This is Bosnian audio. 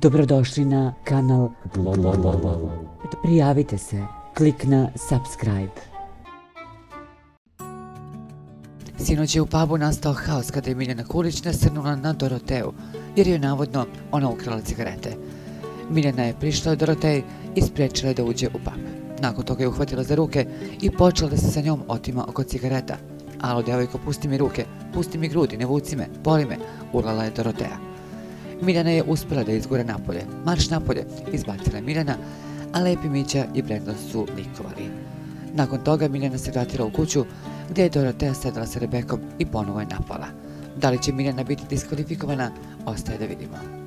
Dobrodošli na kanal Eto, Prijavite se, klik na subscribe. Sinoć je u pubu nastao haos kada je Miljana Kulić nasrnula na Doroteu, jer je navodno ona ukrala cigarete. Miljana je prišla od Dorotej i spriječila je da uđe u pub. Nakon toga je uhvatila za ruke i počela da se sa njom otima oko cigareta. Alo, djevojko, pusti mi ruke, pusti mi grudi, ne vuci me, boli me, urlala je Doroteja. Miljana je uspjela da izgore napolje. Marš napolje, izbacila je Miljana, a Lepi Mića i Brendon su likovali. Nakon toga Miljana se vratila u kuću, gdje je Doroteja sedala sa Rebekom i ponovo je napala. Da li će Miljana biti diskvalifikovana, ostaje da vidimo.